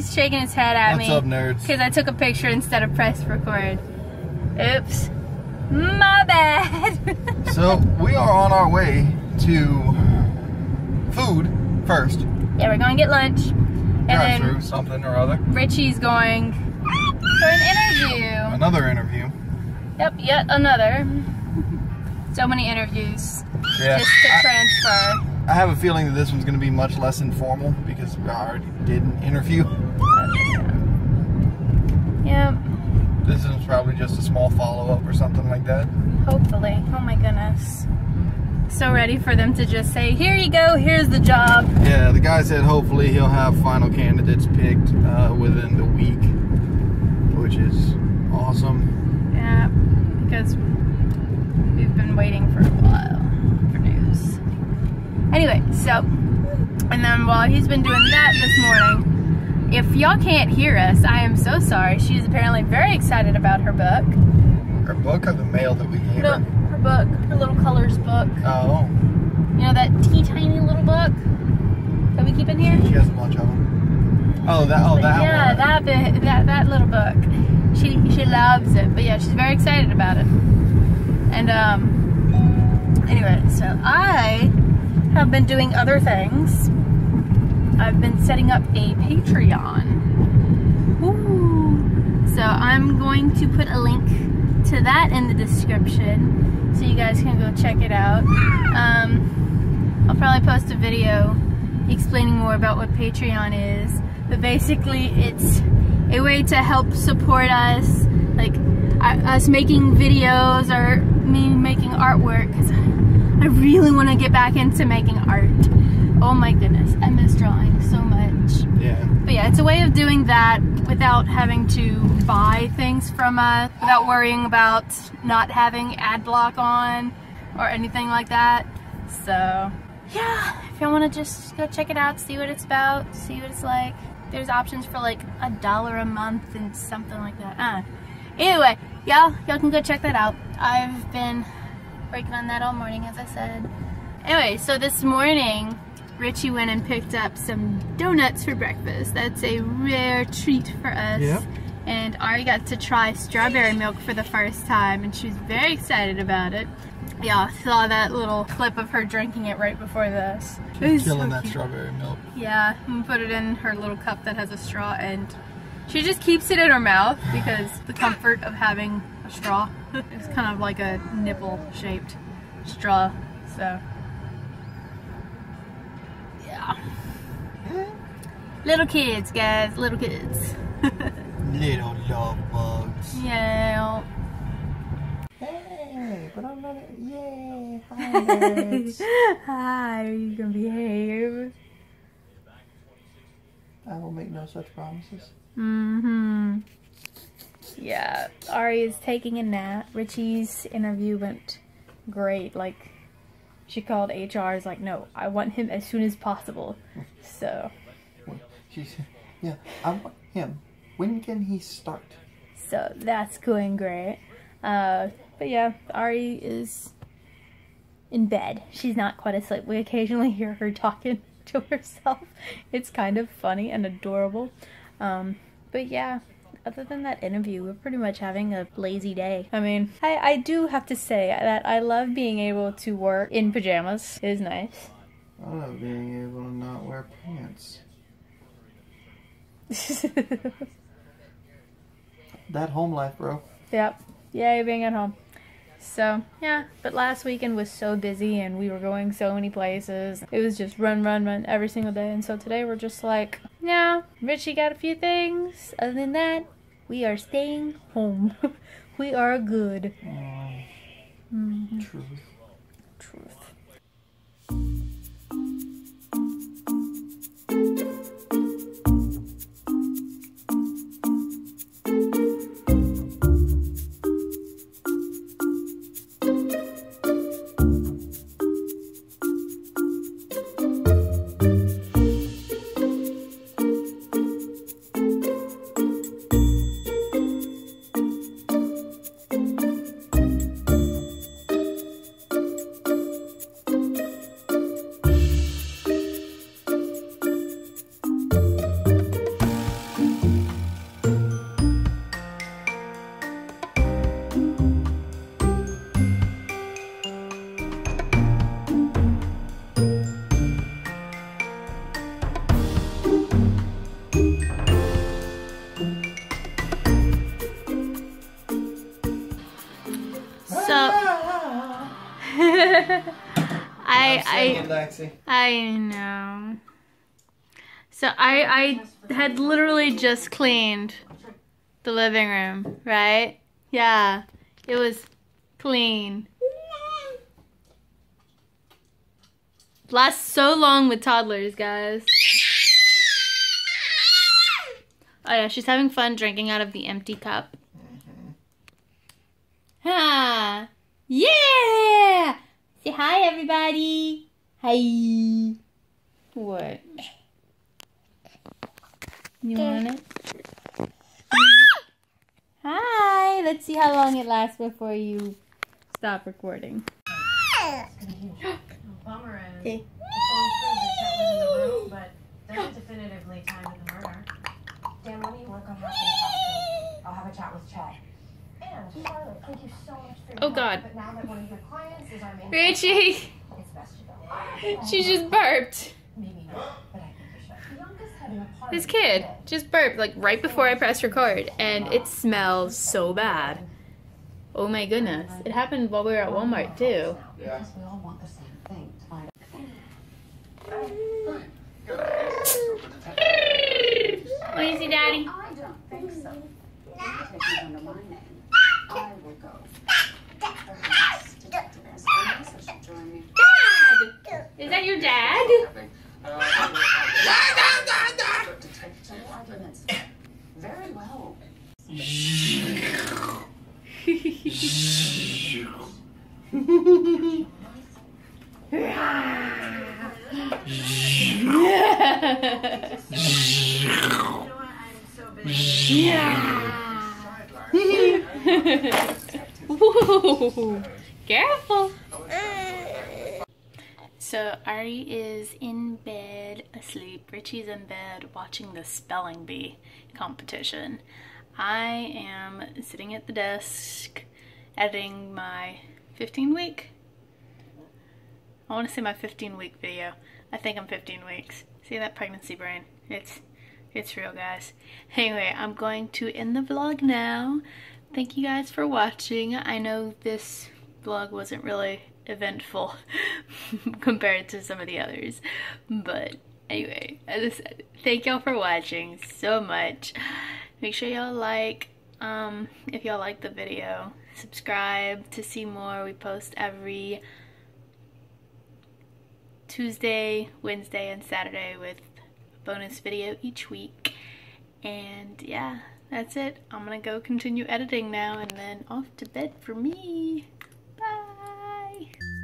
he's shaking his head at What's me. up, nerds? Because I took a picture instead of press record. Oops. My bad. So we are on our way to food first. yeah, we're going to get lunch. And Drive then through something or other. Richie's going for an interview. Another interview. Yep, yet another. So many interviews Yeah. just to transfer. I have a feeling that this one's going to be much less informal because we already did an interview. Yep, This is probably just a small follow up or something like that. hopefully. Oh my goodness. So ready for them to just say, here you go, here's the job. Yeah, the guy said hopefully he'll have final candidates picked uh, within the week, which is awesome. Yeah, because we've been waiting for a while for news. Anyway, so, and then while he's been doing that this morning, if y'all can't hear us, I am so sorry. She's apparently very excited about her book. Her book or the mail that we gave No, her? her book, her little colors book. Oh, You know that teeny tiny little book that we keep in here? she has a bunch of them. Oh, that. Oh, that yeah, one. that bit, that that little book. She she loves it, but yeah, she's very excited about it. And um, anyway, so I have been doing other things. I've been setting up a Patreon. Woo. So I'm going to put a link to that in the description, so you guys can go check it out. Um, I'll probably post a video explaining more about what Patreon is. But basically, it's a way to help support us, like us making videos or me making artwork. I really want to get back into making art. Oh my goodness, I miss drawing so much. Yeah. But yeah, it's a way of doing that without having to buy things from us, without worrying about not having ad block on or anything like that. So yeah, if y'all want to just go check it out, see what it's about, see what it's like. There's options for like a dollar a month and something like that. Uh, anyway, y'all, y'all can go check that out. I've been working on that all morning, as I said. Anyway, so this morning, Richie went and picked up some donuts for breakfast. That's a rare treat for us. Yep. And Ari got to try strawberry milk for the first time, and she was very excited about it. Yeah, I saw that little clip of her drinking it right before this. She's killing so that strawberry milk. Yeah, and put it in her little cup that has a straw, and she just keeps it in her mouth because the comfort of having straw. it's kind of like a nipple-shaped straw, so yeah. Little kids, guys, little kids. Little love bugs. Yeah. Hey, but I'm not. Yay! Hi. Hi, are you gonna behave? I will make no such promises. Mm-hmm. Yeah, Ari is taking a nap. Richie's interview went great. Like, she called HR. Is like, no, I want him as soon as possible. So, She's. Yeah, I want him. When can he start? so that's going great. Uh, but yeah, Ari is in bed. She's not quite asleep. We occasionally hear her talking to herself. It's kind of funny and adorable. Um, but yeah, other than that interview, we're pretty much having a lazy day. I mean, I, I do have to say that I love being able to work in pajamas. It is nice. I love being able to not wear pants. That home life, bro. Yep. Yay, being at home. So, yeah, but last weekend was so busy and we were going so many places. It was just run, run, run every single day. And so today we're just like, yeah, Richie got a few things. Other than that, we are staying home. we are good. Mhm. Truth. Truth. I I I know. So I I had literally just cleaned the living room, right? Yeah. It was clean. Lasts so long with toddlers, guys. Oh yeah, she's having fun drinking out of the empty cup. Ha! Yeah! Say hi, everybody. Hi. What? You want it? Hi. Let's see how long it lasts before you stop recording. Okay. the phone proved that Chet was in the room, but doesn't definitively to the murder. Dan, when you work on having a code, I'll have a chat with Chet. And Charlotte, thank you so much for your Oh, God. But now that one of your clients is our main Richie, it's best to go. she just burped. Maybe not, but I think you should. Bianca's having a party This kid just burped like right before I pressed record, and it smells so bad. Oh my goodness. It happened while we were at Walmart too. Yeah. Because we all want the same thing. to find What is it, Daddy? I don't think so. You can take it under my name. I will go. Perhaps Detective Espinosa should join me. Dad! Is that your dad? Very well. Whoa. Careful. So Ari is in bed asleep. Richie's in bed watching the spelling bee competition. I am sitting at the desk editing my 15 week. I want to say my 15 week video. I think I'm 15 weeks. See that pregnancy brain? It's it's real, guys. Anyway, I'm going to end the vlog now. Thank you guys for watching. I know this vlog wasn't really eventful compared to some of the others, but anyway, as I said, thank y'all for watching so much. Make sure y'all like um, if y'all like the video. Subscribe to see more. We post every Tuesday, Wednesday, and Saturday with a bonus video each week. And yeah, that's it. I'm gonna go continue editing now and then off to bed for me. Bye.